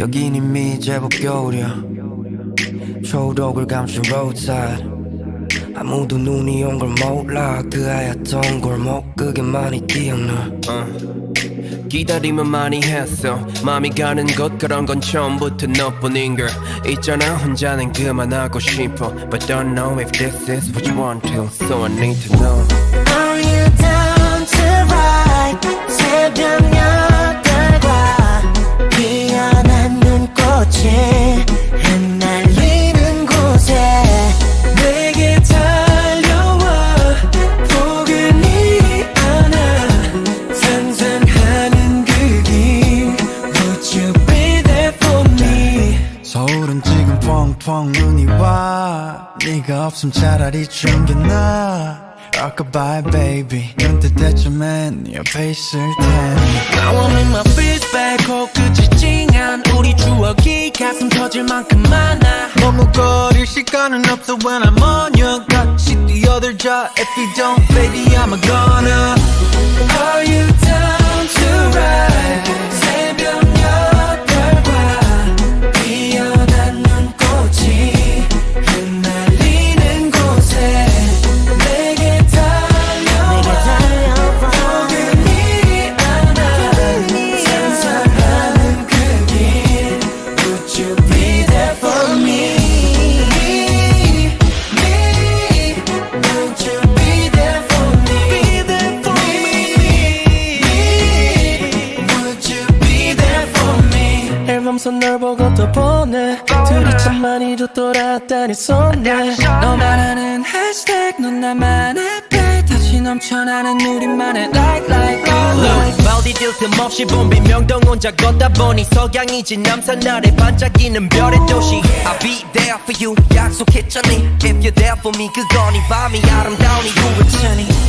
여긴 이미 제법 겨울이야. 초록을 감춘 roadside. 아무도 눈이 온 걸 몰라. 그 하얗던 골목 그게 많이 기억나. 기다림은 많이 했어. 마음이 가는 것 그런 건 처음부터 너뿐인 걸 있잖아. 혼자는 그만하고 싶어. But don't know if this is what you want to. So I need to know. Are you down 서울은 지금 펑펑 눈이 와 네가 없음 차라리 충격나 Rockabye baby 눈 뜰 때쯤엔 네 옆에 있을 테니 Now I'm in my feet back 코끝이 찡한 우리 추억이 가슴 터질 만큼 많아 머뭇거릴 시간은 없어 when I'm on you 같이 뛰어들자 If you don't baby I'm a goner Are you down to ride 앨범선 널 보고 또 보내? 둘이 참 많이 좋더라다니 손에. 너만 아는 해시태그 넌 나만의 배 다시 넘쳐나는 우리만의 like like like 어디들 틈없이 봄비 명동 혼자 걷다 보니 석양이지 남산 아래 반짝이는 별의 도시. I'll be there for you. 약속했잖니. If you're there for me 그건 이 밤이 아름다운 이유일 테니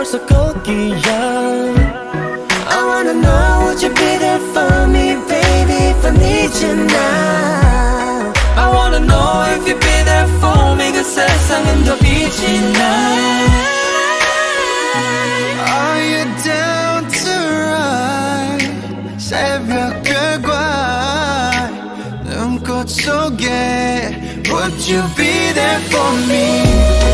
벌써 거기야 I wanna know would you be there for me baby if I need you now I wanna know if you'll be there for me 그 세상은 더 빛이 나 Are you down to ride 새벽 별과 눈꽃 속에 Would you be there for me